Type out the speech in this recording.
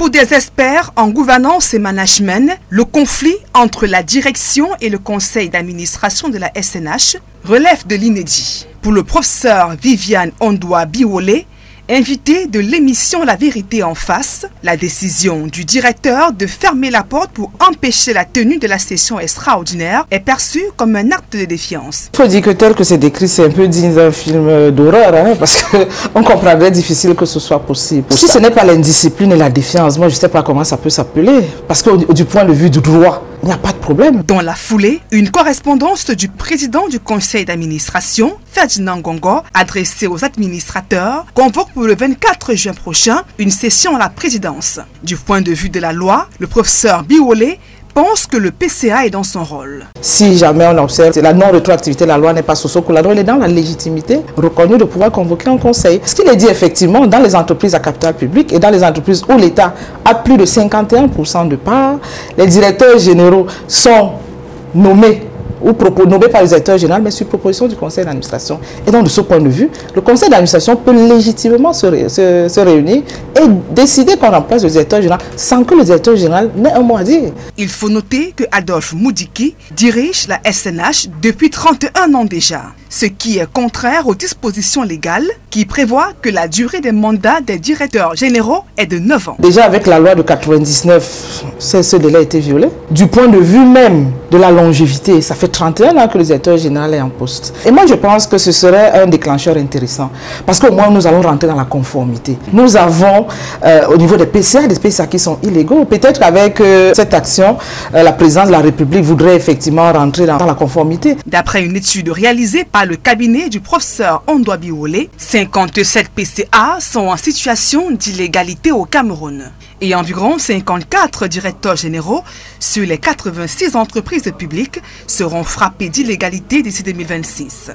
Pour des experts en gouvernance et management, le conflit entre la direction et le conseil d'administration de la SNH relève de l'inédit. Pour le professeur Viviane Ondoa Biolé, Invité de l'émission La vérité en face, la décision du directeur de fermer la porte pour empêcher la tenue de la session extraordinaire est perçue comme un acte de défiance. Il faut dire que tel que c'est décrit, c'est un peu digne d'un film d'horreur, hein, parce qu'on comprendrait difficile que ce soit possible. Si ce n'est pas l'indiscipline et la défiance, moi je ne sais pas comment ça peut s'appeler, parce que du point de vue du droit, il n'y a pas de problème. Dans la foulée, une correspondance du président du conseil d'administration, Ferdinand Gongo, adressée aux administrateurs, convoque pour le 24 juin prochain une session à la présidence. Du point de vue de la loi, le professeur Biolé pense que le PCA est dans son rôle. Si jamais on observe la non-rétroactivité, la loi n'est pas socio-collateral, elle est dans la légitimité reconnue de pouvoir convoquer un conseil. Ce qu'il est dit effectivement dans les entreprises à capital public et dans les entreprises où l'État a plus de 51% de parts, les directeurs généraux sont nommés ou nommé par le directeur général, mais sur proposition du conseil d'administration. Et donc, de ce point de vue, le conseil d'administration peut légitimement se, se, réunir et décider qu'on remplace le directeur général sans que le directeur général n'ait un mot à dire. Il faut noter que Adolphe Moudiki dirige la SNH depuis 31 ans déjà ce qui est contraire aux dispositions légales qui prévoient que la durée des mandats des directeurs généraux est de 9 ans. Déjà avec la loi de 99, ce délai a été violé. Du point de vue même de la longévité, ça fait 31 ans que le directeur général est en poste. Et moi je pense que ce serait un déclencheur intéressant parce qu'au moins nous allons rentrer dans la conformité. Nous avons euh, au niveau des PCA des PCA qui sont illégaux. Peut-être qu'avec euh, cette action, euh, la présidence de la République voudrait effectivement rentrer dans, la conformité. D'après une étude réalisée par le cabinet du professeur Ondoa Biolé, 57 PCA sont en situation d'illégalité au Cameroun et environ 54 directeurs généraux sur les 86 entreprises publiques seront frappés d'illégalité d'ici 2026.